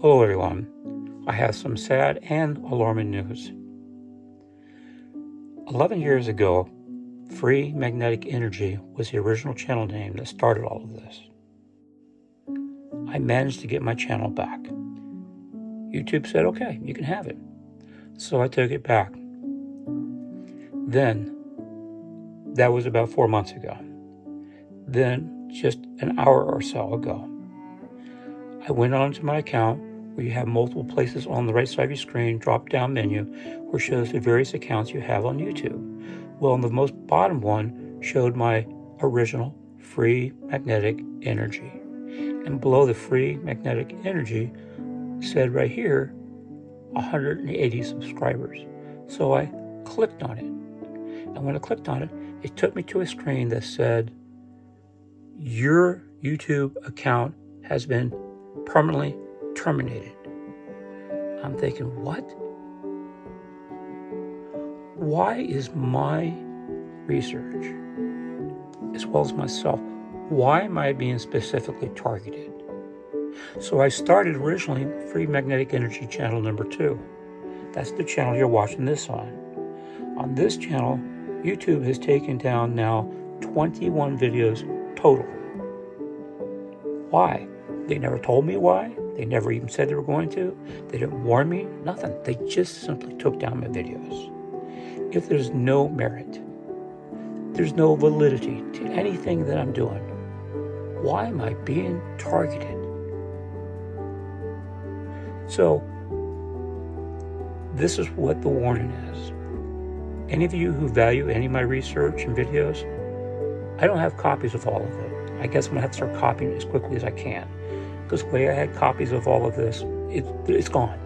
Hello, everyone. I have some sad and alarming news. 11 years ago, Free Magnetic Energy was the original channel name that started all of this. I managed to get my channel back. YouTube said, okay, you can have it. So I took it back. Then, that was about four months ago. Then, just an hour or so ago, I went onto my account where you have multiple places on the right side of your screen, drop down menu, where shows the various accounts you have on YouTube. Well, in the most bottom one showed my original free magnetic energy. And below the free magnetic energy said right here 180 subscribers. So I clicked on it. And when I clicked on it, it took me to a screen that said, Your YouTube account has been permanently terminated. I'm thinking, what? Why is my research, as well as myself, why am I being specifically targeted? So I started originally Free Magnetic Energy channel number two. That's the channel you're watching this on. On this channel, YouTube has taken down now 21 videos total. Why? They never told me why. They never even said they were going to. They didn't warn me, nothing. They just simply took down my videos. If there's no merit, there's no validity to anything that I'm doing, why am I being targeted? So, this is what the warning is. Any of you who value any of my research and videos, I don't have copies of all of it. I guess I'm gonna have to start copying as quickly as I can. Because way I had copies of all of this, it, it's gone.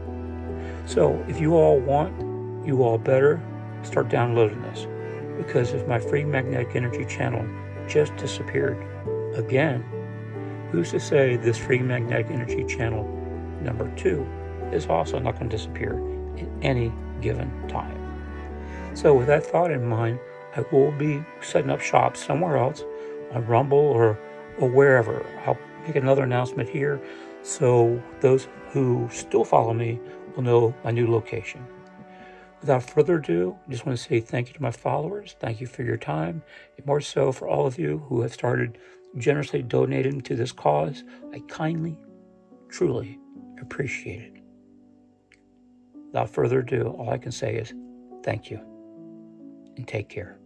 So if you all want, you all better start downloading this. Because if my free magnetic energy channel just disappeared again, who's to say this free magnetic energy channel number two is also not going to disappear at any given time. So, with that thought in mind, I will be setting up shop somewhere else on Rumble or, or wherever. I'll make another announcement here so those who still follow me will know my new location. Without further ado, I just want to say thank you to my followers. Thank you for your time, and more so for all of you who have started generously donating to this cause. I kindly, truly appreciate it. Without further ado, all I can say is thank you and take care.